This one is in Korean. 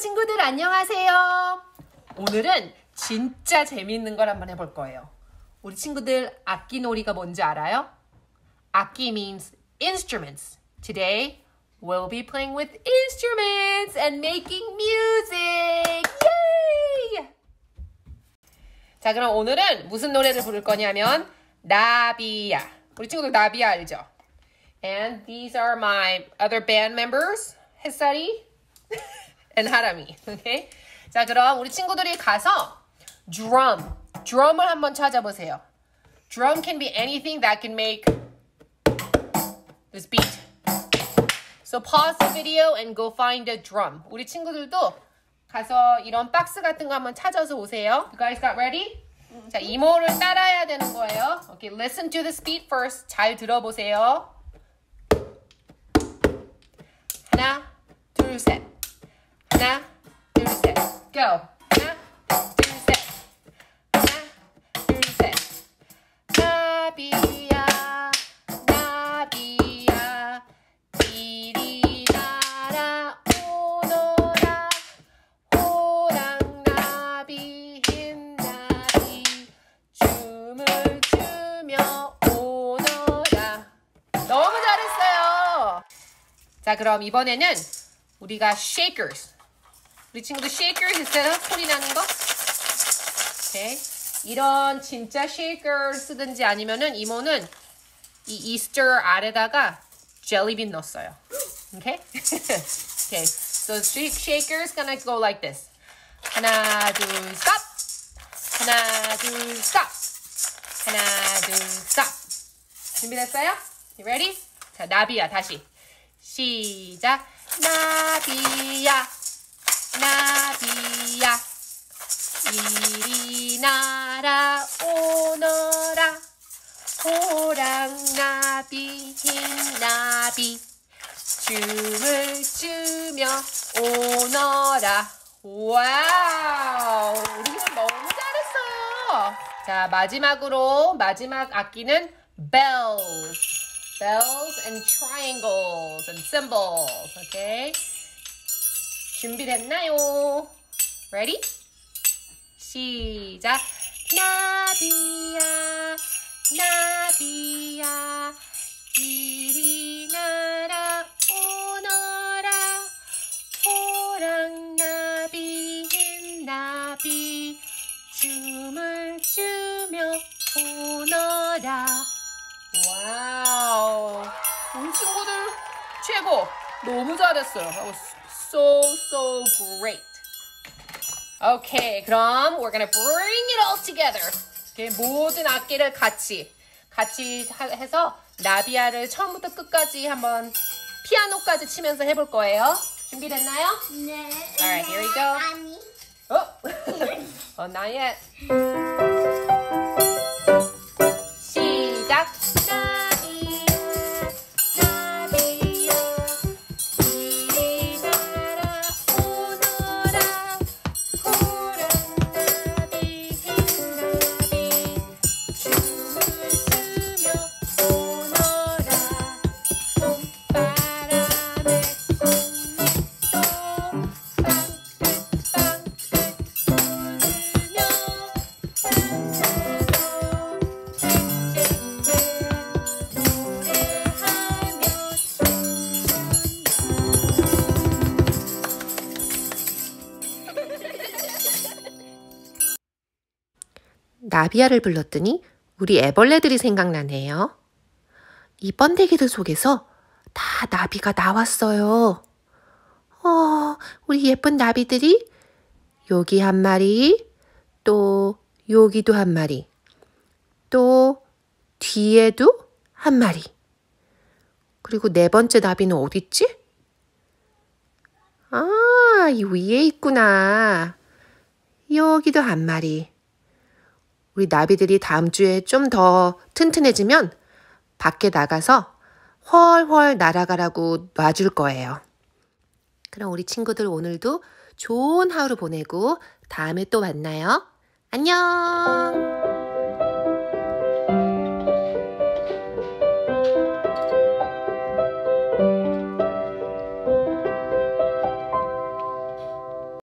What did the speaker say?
친구들 안녕하세요. 오늘은 진짜 재미있는 걸 한번 해볼 거예요. 우리 친구들 악기 놀이가 뭔지 알아요? 악기 means instruments. Today we'll be playing with instruments and making music. Yay! 자, 그럼 오늘은 무슨 노래를 부를 거냐면 나비야. 우리 친구들 나비야 알죠? And these are my other band members. 햇살이 하람이. Okay? 자, 그럼 우리 친구들이 가서 drum, drum을 한번 찾아보세요. Drum can be anything that can make this beat. So pause the video and go find a drum. 우리 친구들도 가서 이런 박스 같은 거 한번 찾아서 오세요. You guys got ready? 자, 이모를 따라해야 되는 거예요. Okay, listen to this beat first. 잘 들어보세요. 하나, 둘, 셋. Go. 자, 그럼 이번에는 우리가 shakers. 우리 친구들 shakers 있어요? 소리 나는 거? 오케이. 이런 진짜 shaker 쓰든지 아니면은 이모는 이 이스터 아래다가 젤리빈 넣었어요. 오케이? 오케이. So shake- shakers gonna go like this. 하나, 둘, stop. 하나, 둘, stop. 하나, 둘, stop. 준비됐어요? You ready? 자, 나비야, 다시. 시작. 나비야, 나비야, 이리 날아오너라. 호랑나비, 흰나비, 춤을 추며 오너라. 와우! 우리 오늘 너무 잘했어요. 자, 마지막으로, 마지막 악기는 bells. bells and triangles and symbols. Okay? 준비됐나요? Ready? 시작. 나비야, 나비야, 이리 날아오너라. 호랑나비, 흰나비, 춤을 추며 오너라. 와우. 우리 친구들 최고. 너무 잘했어요. That was so, so great. Okay, 그럼 we're gonna bring it all together. Okay, 모든 악기를 같이, 같이 하- 해서 나비아를 처음부터 끝까지 한번 피아노까지 치면서 해볼 거예요. 준비됐나요? 네. Alright, here we go. 아니. 어? 어, not yet. 나비야를 불렀더니 우리 애벌레들이 생각나네요. 이 번데기들 속에서 다 나비가 나왔어요. 어, 우리 예쁜 나비들이 여기 한 마리, 또 여기도 한 마리, 또 뒤에도 한 마리. 그리고 네 번째 나비는 어딨지? 아, 이 위에 있구나. 여기도 한 마리. 우리 나비들이 다음 주에 좀 더 튼튼해지면 밖에 나가서 훨훨 날아가라고 놔줄 거예요. 그럼 우리 친구들 오늘도 좋은 하루 보내고 다음에 또 만나요. 안녕!